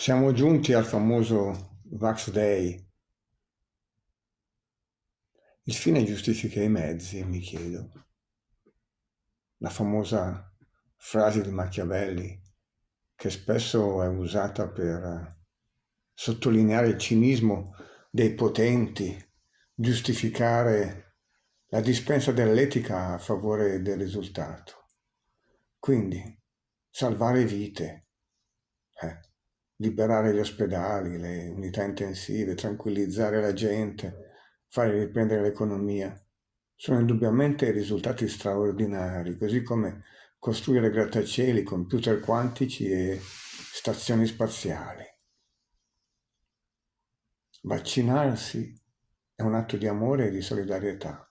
Siamo giunti al famoso Vax Day. Il fine giustifica i mezzi, mi chiedo. La famosa frase di Machiavelli, che spesso è usata per sottolineare il cinismo dei potenti, giustificare la dispensa dell'etica a favore del risultato. Quindi, salvare vite. Liberare gli ospedali, le unità intensive, tranquillizzare la gente, fare riprendere l'economia, sono indubbiamente risultati straordinari, così come costruire grattacieli, computer quantici e stazioni spaziali. Vaccinarsi è un atto di amore e di solidarietà,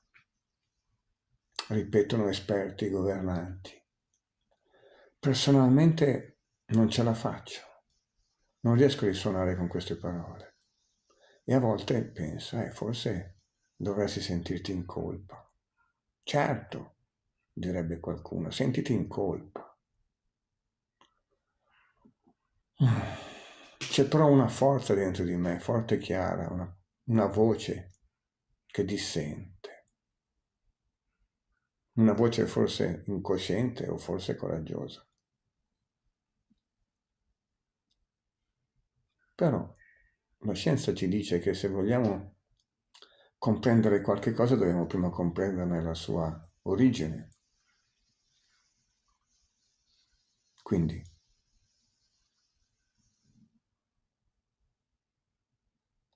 ripetono esperti governanti. Personalmente non ce la faccio. Non riesco a risuonare con queste parole. E a volte penso, eh, forse dovresti sentirti in colpa. Certo, direbbe qualcuno, sentiti in colpa. C'è però una forza dentro di me, forte e chiara, una, una voce che dissente. Una voce forse incosciente o forse coraggiosa. Però la scienza ci dice che se vogliamo comprendere qualche cosa dobbiamo prima comprenderne la sua origine. Quindi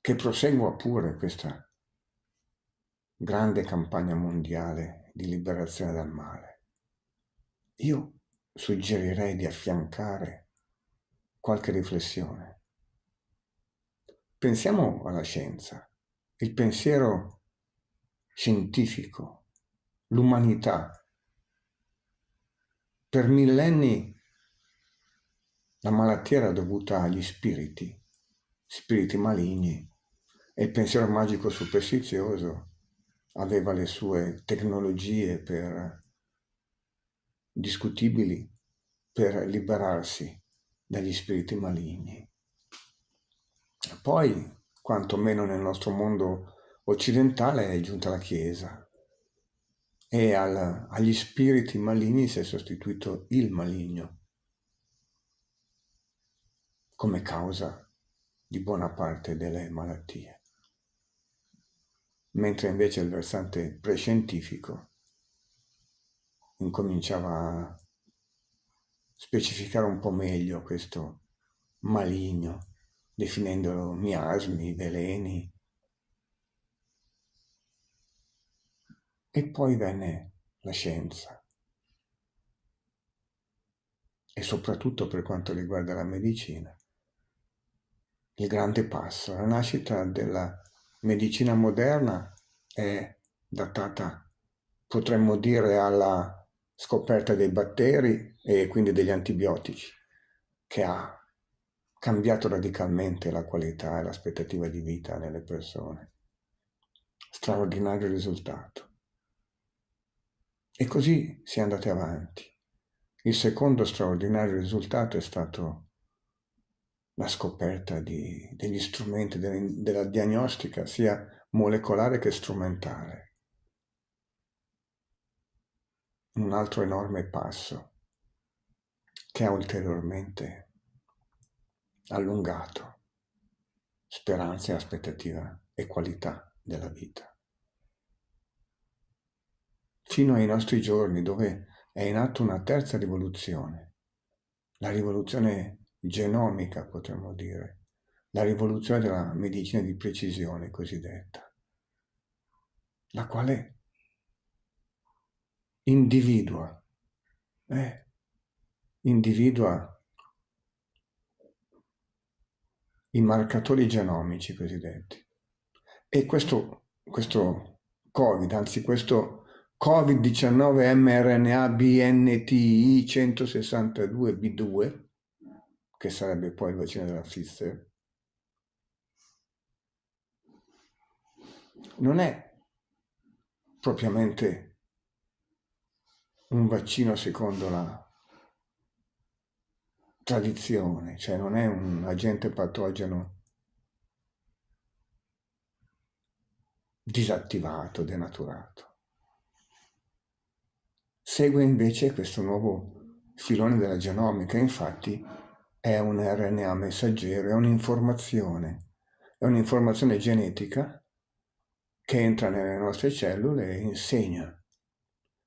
che prosegua pure questa grande campagna mondiale di liberazione dal male. Io suggerirei di affiancare qualche riflessione Pensiamo alla scienza, il pensiero scientifico, l'umanità. Per millenni la malattia era dovuta agli spiriti, spiriti maligni, e il pensiero magico superstizioso aveva le sue tecnologie per discutibili per liberarsi dagli spiriti maligni. Poi, quantomeno nel nostro mondo occidentale, è giunta la Chiesa e al, agli spiriti maligni si è sostituito il maligno come causa di buona parte delle malattie. Mentre invece il versante prescientifico incominciava a specificare un po' meglio questo maligno definendolo miasmi, veleni. E poi venne la scienza. E soprattutto per quanto riguarda la medicina. Il grande passo, la nascita della medicina moderna è datata, potremmo dire, alla scoperta dei batteri e quindi degli antibiotici, che ha cambiato radicalmente la qualità e l'aspettativa di vita nelle persone. Straordinario risultato. E così si è andati avanti. Il secondo straordinario risultato è stato la scoperta di, degli strumenti de, della diagnostica sia molecolare che strumentale. Un altro enorme passo che ha ulteriormente allungato, speranza e aspettativa e qualità della vita. Fino ai nostri giorni dove è in atto una terza rivoluzione, la rivoluzione genomica potremmo dire, la rivoluzione della medicina di precisione cosiddetta, la quale individua, eh, individua i marcatori genomici cosiddetti. E questo, questo Covid, anzi questo Covid-19 mRNA BNTI 162B2, che sarebbe poi il vaccino della Pfizer, non è propriamente un vaccino secondo la tradizione, cioè non è un agente patogeno disattivato, denaturato. Segue invece questo nuovo filone della genomica, infatti è un RNA messaggero, è un'informazione, è un'informazione genetica che entra nelle nostre cellule e insegna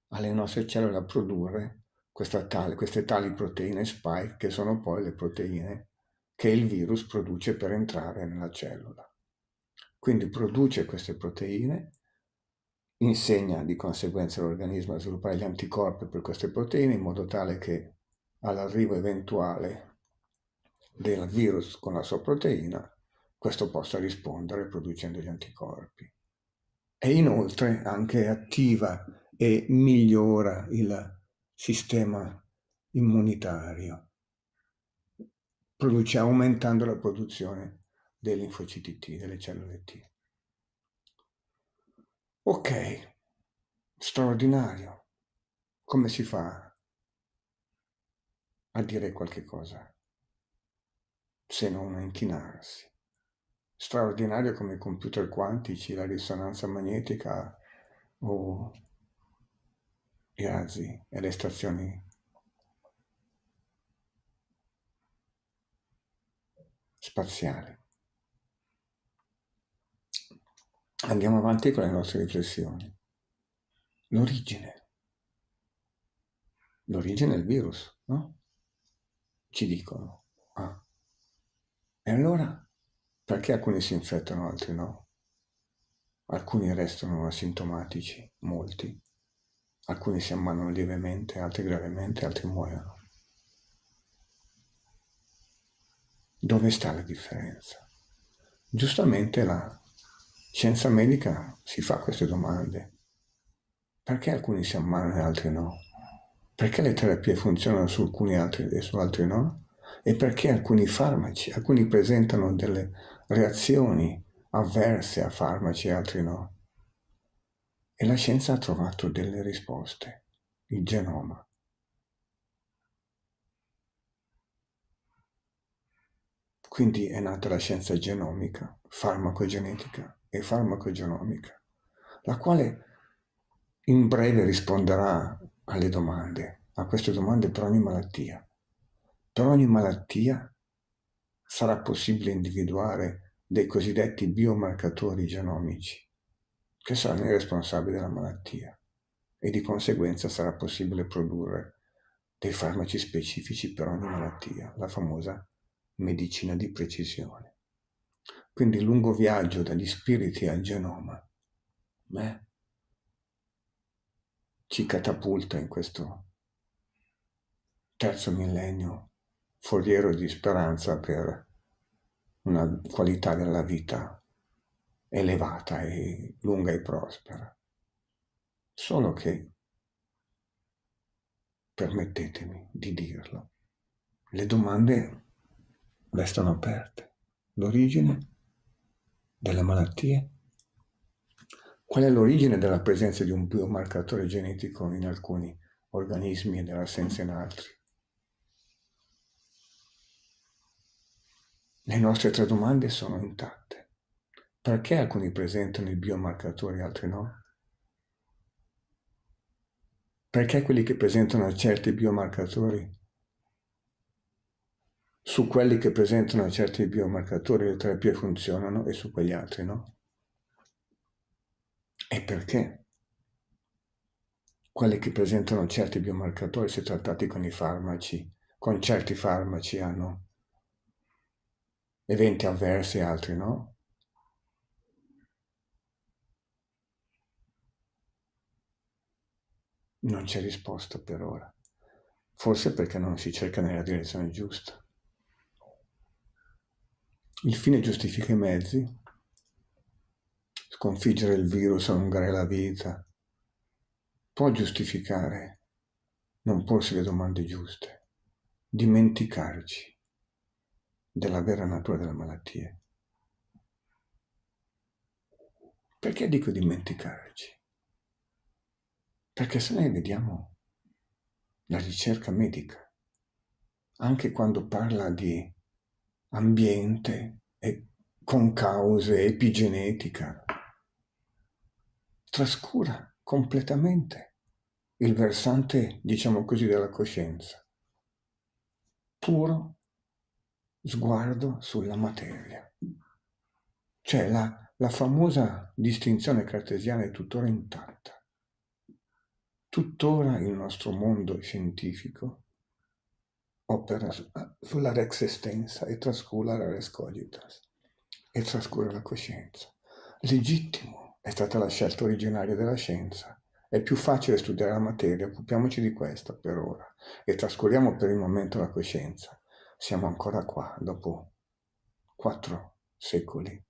alle nostre cellule a produrre tale, queste tali proteine spike che sono poi le proteine che il virus produce per entrare nella cellula. Quindi produce queste proteine, insegna di conseguenza all'organismo a sviluppare gli anticorpi per queste proteine in modo tale che all'arrivo eventuale del virus con la sua proteina questo possa rispondere producendo gli anticorpi. E inoltre anche attiva e migliora il sistema immunitario, produce, aumentando la produzione dei linfociti T, delle cellule T. Ok, straordinario. Come si fa a dire qualche cosa se non a inchinarsi? Straordinario come i computer quantici, la risonanza magnetica o i razzi e le stazioni spaziali. Andiamo avanti con le nostre riflessioni. L'origine. L'origine il virus, no? Ci dicono. Ah. E allora perché alcuni si infettano, altri no? Alcuni restano asintomatici, molti. Alcuni si ammalano lievemente, altri gravemente, altri muoiono. Dove sta la differenza? Giustamente la scienza medica si fa queste domande. Perché alcuni si ammalano e altri no? Perché le terapie funzionano su alcuni altri e su altri no? E perché alcuni farmaci, alcuni presentano delle reazioni avverse a farmaci e altri no? E la scienza ha trovato delle risposte, il genoma. Quindi è nata la scienza genomica, farmacogenetica e farmacogenomica, la quale in breve risponderà alle domande, a queste domande per ogni malattia. Per ogni malattia sarà possibile individuare dei cosiddetti biomarcatori genomici che saranno i responsabili della malattia e di conseguenza sarà possibile produrre dei farmaci specifici per ogni malattia, la famosa medicina di precisione. Quindi il lungo viaggio dagli spiriti al genoma beh, ci catapulta in questo terzo millennio foriero di speranza per una qualità della vita elevata e lunga e prospera. Solo che, permettetemi di dirlo, le domande restano aperte. L'origine delle malattie? Qual è l'origine della presenza di un biomarcatore genetico in alcuni organismi e dell'assenza in altri? Le nostre tre domande sono intatte. Perché alcuni presentano i biomarcatori e altri no? Perché quelli che presentano certi biomarcatori, su quelli che presentano certi biomarcatori le terapie funzionano e su quegli altri no? E perché? Quelli che presentano certi biomarcatori, se trattati con i farmaci, con certi farmaci hanno eventi avversi e altri no? Non c'è risposta per ora. Forse perché non si cerca nella direzione giusta. Il fine giustifica i mezzi. Sconfiggere il virus, allungare la vita, può giustificare non porsi le domande giuste, dimenticarci della vera natura delle malattie. Perché dico dimenticarci? Perché se noi vediamo la ricerca medica, anche quando parla di ambiente e con cause epigenetica, trascura completamente il versante, diciamo così, della coscienza. Puro sguardo sulla materia. Cioè la, la famosa distinzione cartesiana è tuttora intatta. Tuttora il nostro mondo scientifico opera sulla rex estensa e trascura la res cogitas e trascura la coscienza. Legittimo è stata la scelta originaria della scienza. È più facile studiare la materia, occupiamoci di questa per ora e trascuriamo per il momento la coscienza. Siamo ancora qua, dopo quattro secoli,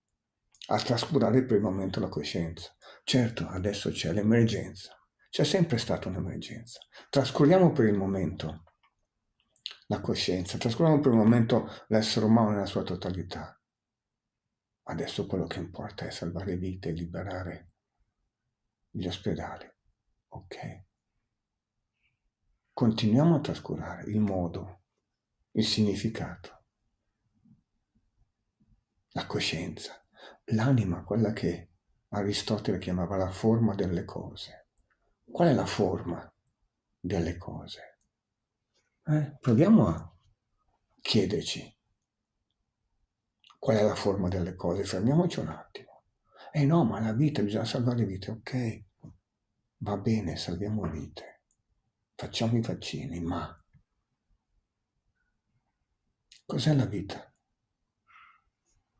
a trascurare per il momento la coscienza. Certo, adesso c'è l'emergenza, c'è sempre stata un'emergenza. Trascuriamo per il momento la coscienza, trascuriamo per un momento l'essere umano nella sua totalità. Adesso quello che importa è salvare vite liberare gli ospedali. Ok? Continuiamo a trascurare il modo, il significato, la coscienza, l'anima, quella che Aristotele chiamava la forma delle cose. Qual è la forma delle cose? Eh, proviamo a chiederci qual è la forma delle cose, fermiamoci un attimo. Eh no, ma la vita, bisogna salvare vite, ok, va bene, salviamo vite, facciamo i vaccini, ma cos'è la vita?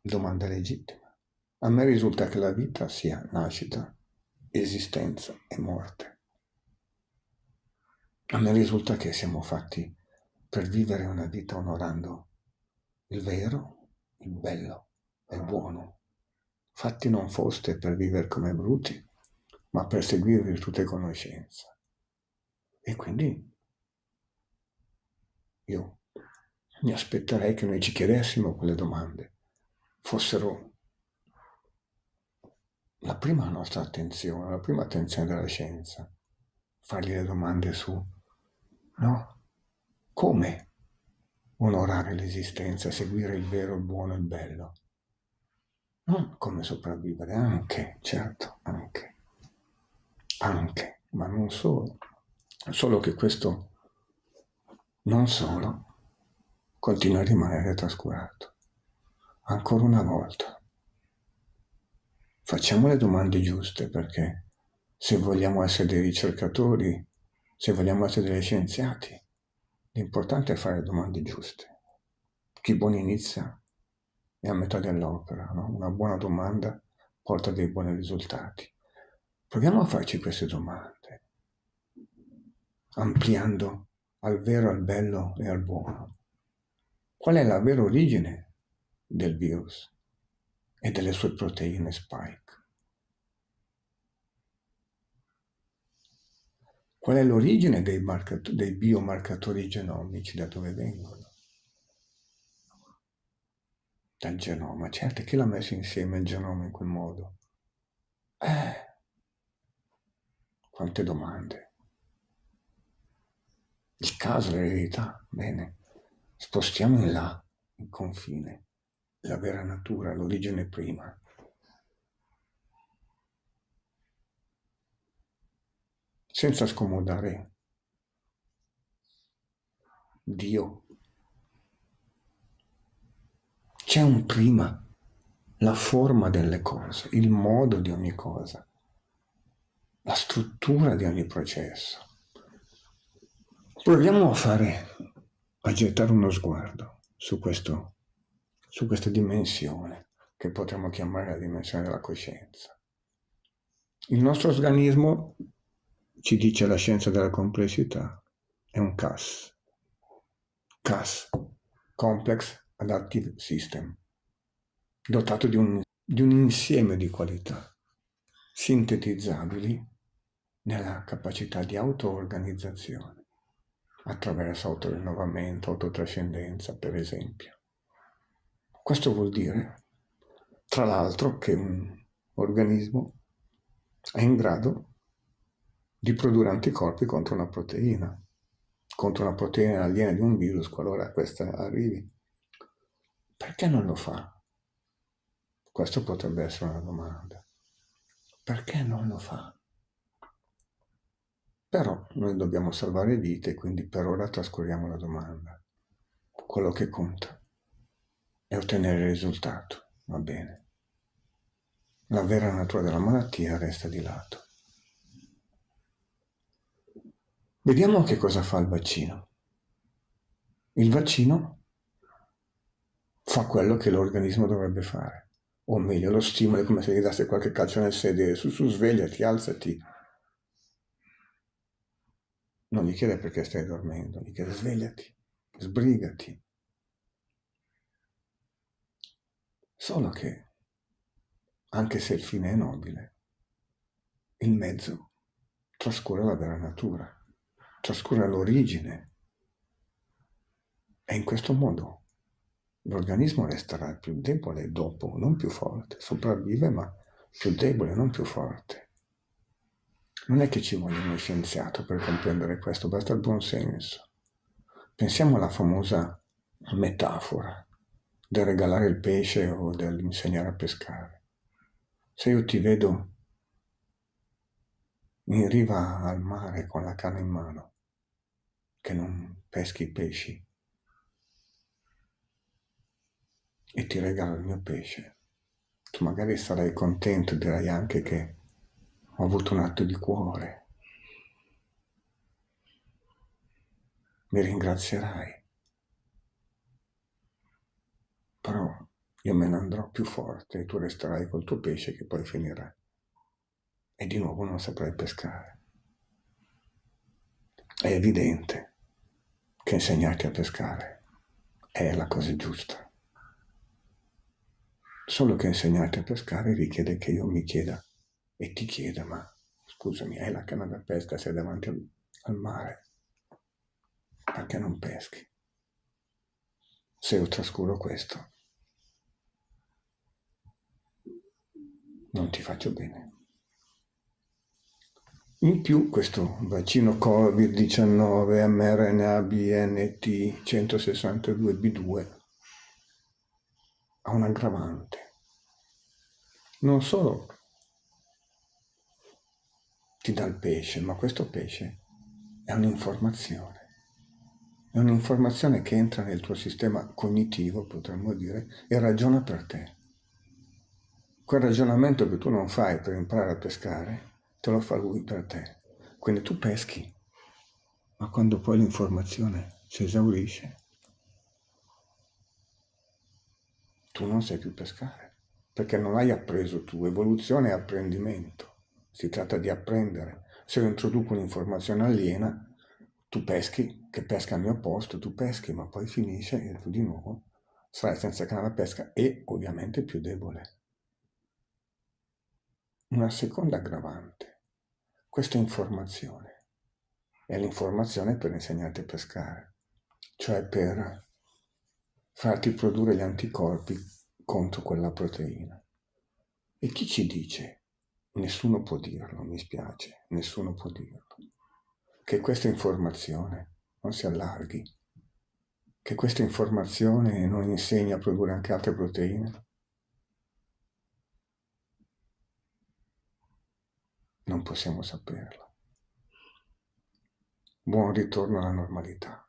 Domanda legittima. A me risulta che la vita sia nascita, esistenza e morte. A me risulta che siamo fatti per vivere una vita onorando il vero, il bello e il buono. Fatti non foste per vivere come bruti, ma per seguire virtù e conoscenza. E quindi io mi aspetterei che noi ci chiedessimo quelle domande, fossero la prima nostra attenzione, la prima attenzione della scienza, fargli le domande su No? Come onorare l'esistenza, seguire il vero, il buono e il bello? Non come sopravvivere, anche, certo, anche, anche, ma non solo. Solo che questo non solo continua a rimanere trascurato. Ancora una volta, facciamo le domande giuste perché se vogliamo essere dei ricercatori se vogliamo essere degli scienziati, l'importante è fare domande giuste. Chi buon inizia è a metà dell'opera, no? una buona domanda porta dei buoni risultati. Proviamo a farci queste domande, ampliando al vero, al bello e al buono. Qual è la vera origine del virus e delle sue proteine spike? Qual è l'origine dei, dei biomarcatori genomici, da dove vengono? Dal genoma, certo, chi l'ha messo insieme il genoma in quel modo? Eh, quante domande. Il caso, l'eredità, bene, spostiamo in là, il confine, la vera natura, l'origine prima. Senza scomodare Dio. C'è un prima, la forma delle cose, il modo di ogni cosa, la struttura di ogni processo. Proviamo a fare, a gettare uno sguardo su, questo, su questa dimensione che potremmo chiamare la dimensione della coscienza. Il nostro organismo ci dice la scienza della complessità, è un CAS. CAS, Complex Adaptive System, dotato di un, di un insieme di qualità sintetizzabili nella capacità di auto-organizzazione attraverso autorinnovamento, autotrascendenza, per esempio. Questo vuol dire, tra l'altro, che un organismo è in grado di produrre anticorpi contro una proteina contro una proteina aliena di un virus, qualora questa arrivi, perché non lo fa? Questa potrebbe essere una domanda. Perché non lo fa? Però noi dobbiamo salvare vite, quindi per ora trascuriamo la domanda. Quello che conta è ottenere il risultato, va bene. La vera natura della malattia resta di lato. Vediamo che cosa fa il vaccino. Il vaccino fa quello che l'organismo dovrebbe fare, o meglio lo stimola come se gli dasse qualche calcio nel sedere, su su svegliati, alzati. Non gli chiede perché stai dormendo, gli chiede svegliati, sbrigati. Solo che, anche se il fine è nobile, il mezzo trascura la vera natura trascura l'origine. E in questo modo l'organismo resterà più debole dopo, non più forte. Sopravvive ma più debole, non più forte. Non è che ci voglia uno scienziato per comprendere questo, basta il buon senso. Pensiamo alla famosa metafora del regalare il pesce o dell'insegnare a pescare. Se io ti vedo in riva al mare con la canna in mano, che non peschi i pesci e ti regalo il mio pesce. Tu magari sarai contento e dirai anche che ho avuto un atto di cuore. Mi ringrazierai. Però io me ne andrò più forte e tu resterai col tuo pesce che poi finirà. E di nuovo non saprai pescare. È evidente che insegnarti a pescare è la cosa giusta. Solo che insegnarti a pescare richiede che io mi chieda e ti chieda, ma scusami, hai la canna da pesca, sei davanti al, al mare, perché non peschi? Se io trascuro questo, non ti faccio bene. In più questo vaccino Covid-19 mRNA BNT 162b2 ha un aggravante. Non solo ti dà il pesce, ma questo pesce è un'informazione. È un'informazione che entra nel tuo sistema cognitivo, potremmo dire, e ragiona per te. Quel ragionamento che tu non fai per imparare a pescare, te lo fa lui per te. Quindi tu peschi, ma quando poi l'informazione si esaurisce, tu non sai più pescare, perché non hai appreso tu. Evoluzione e apprendimento. Si tratta di apprendere. Se io introduco un'informazione aliena, tu peschi, che pesca al mio posto, tu peschi, ma poi finisce e tu di nuovo sarai senza canale pesca e ovviamente più debole. Una seconda aggravante questa informazione è l'informazione per insegnarti a pescare, cioè per farti produrre gli anticorpi contro quella proteina. E chi ci dice? Nessuno può dirlo, mi spiace, nessuno può dirlo. Che questa informazione non si allarghi, che questa informazione non insegni a produrre anche altre proteine, Non possiamo saperlo. Buon ritorno alla normalità.